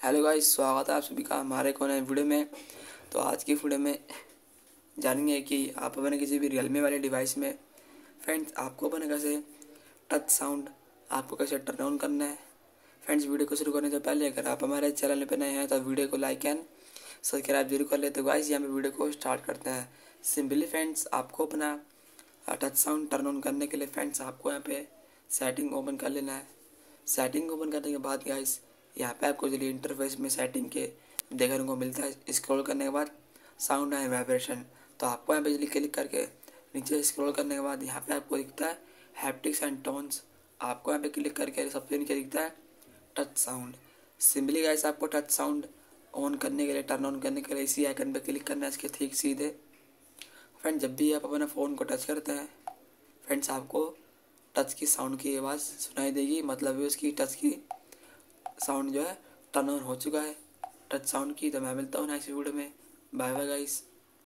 Hello guys, स्वागत है आप सभी का हमारे को नए वीडियो में। तो आज की वीडियो में जानेंगे कि आप अपने किसी भी रियलमी वाले डिवाइस में फ्रेंड्स आपको अपने कैसे टच साउंड आपको कैसे टर्न ऑन करना है। फ्रेंड्स वीडियो को शुरू करने से पहले अगर आप हमारे चैनल पर नए हैं तो वीडियो को लाइक एंड सब्सक्राइब ज़रूर कर ले। तो गाइस, यहाँ पे वीडियो को स्टार्ट करते हैं। सिंपली फ्रेंड्स आपको अपना टच साउंड टर्न ऑन करने के लिए फ्रेंड्स आपको यहाँ पे सेटिंग ओपन कर लेना है। सेटिंग ओपन करने के बाद गाइस यहाँ पे आपको चलिए इंटरफेस में सेटिंग के देखने को मिलता है स्क्रॉल करने के बाद साउंड एंड वाइब्रेशन तो आपको यहाँ पे जल्दी क्लिक करके नीचे स्क्रॉल करने के बाद यहाँ पे आपको दिखता है हैप्टिक्स एंड टोन्स आपको यहाँ पे क्लिक करके सबसे नीचे दिखता है टच साउंड सिंपली गाइस आपको टच साउंड ऑन करने के लिए टर्न ऑन करने के लिए इसी आइकन पे क्लिक करना है इसके ठीक सीधे. फ्रेंड जब भी आप अपने फ़ोन को टच करते हैं फ्रेंड्स आपको टच की साउंड की आवाज़ सुनाई देगी मतलब उसकी टच की साउंड जो है टर्न ऑन हो चुका है। टच साउंड की तो मैं मिलता हूँ नेक्स्ट वीडियो में। Bye bye guys